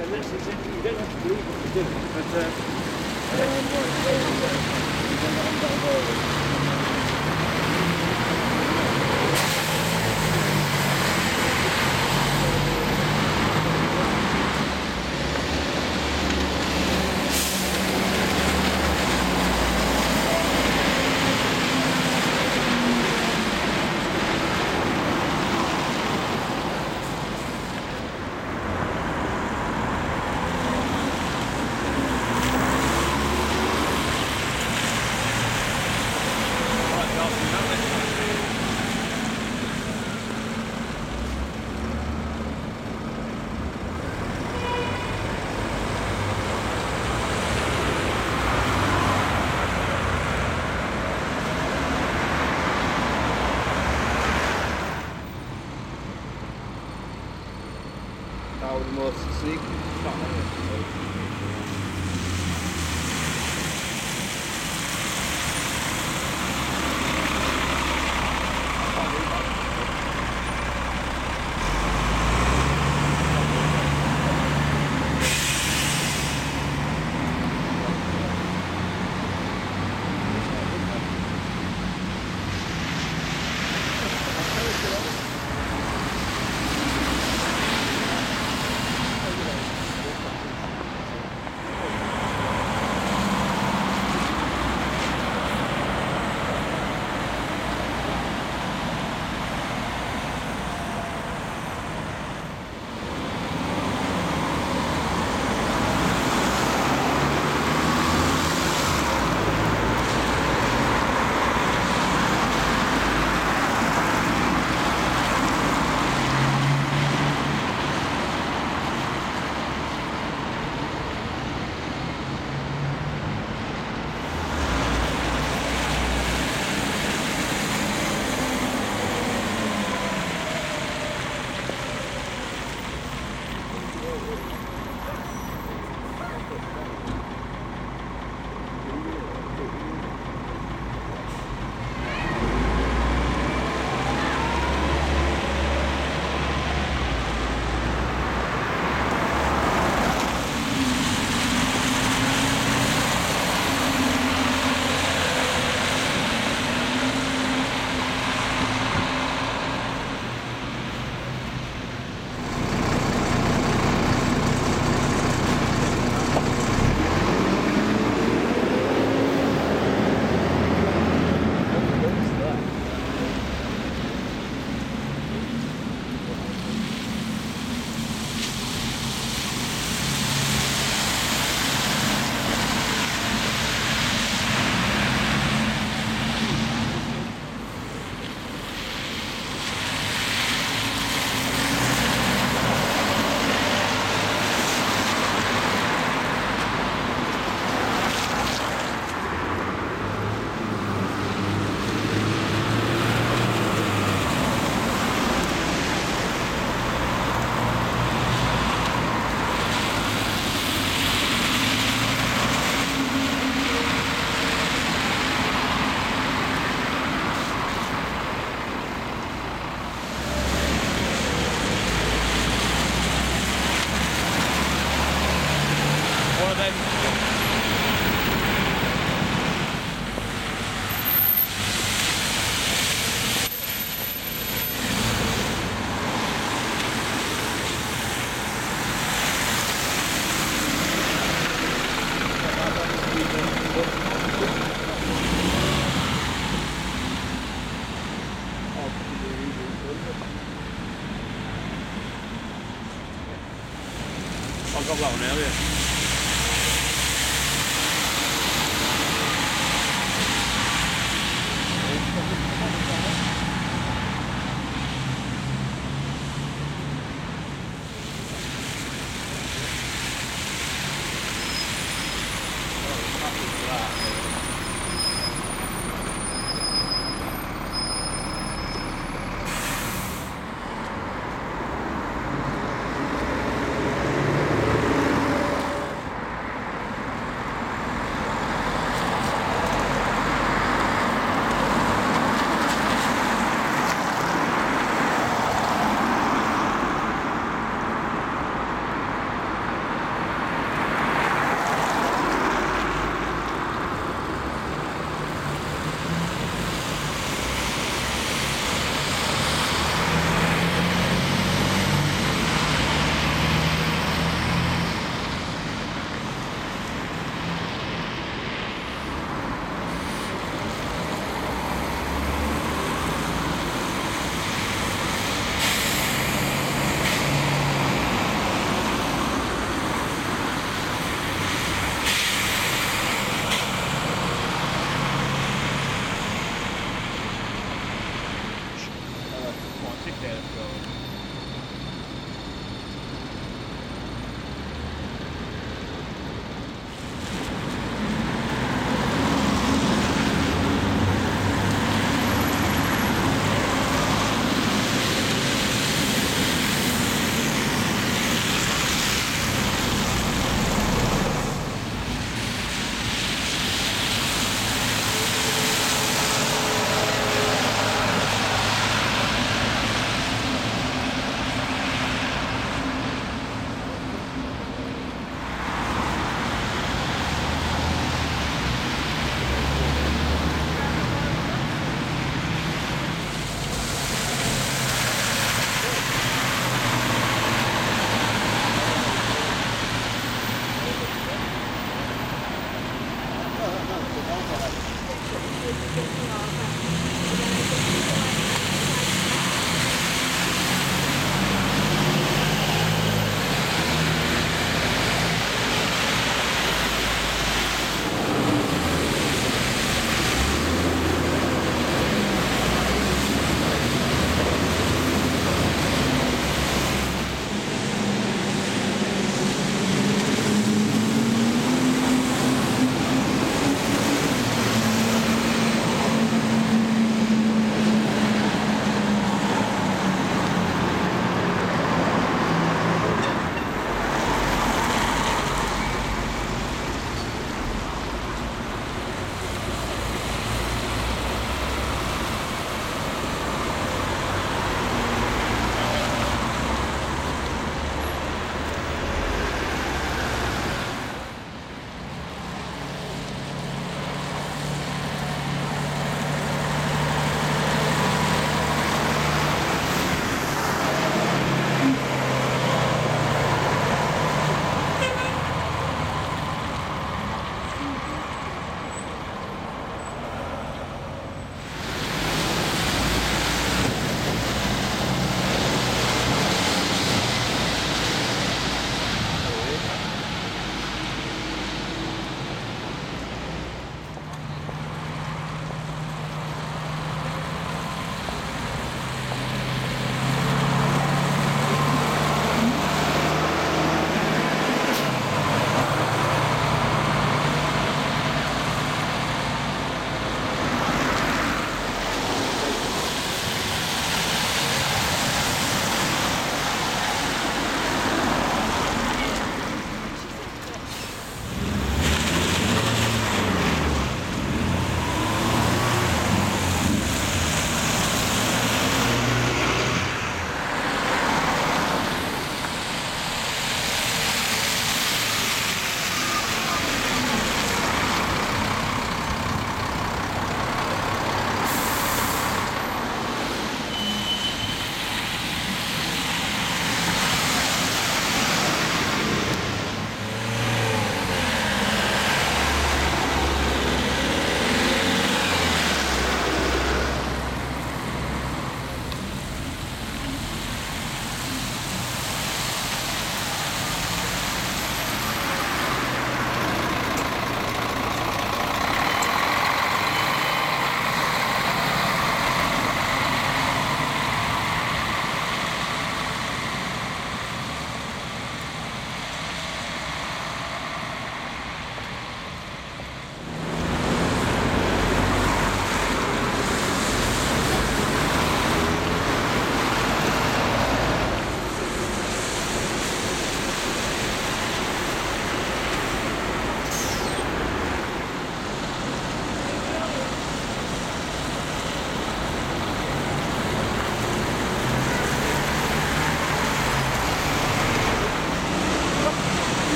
And that's exactly, you don't have to believe what you're doing, but uh, I've got that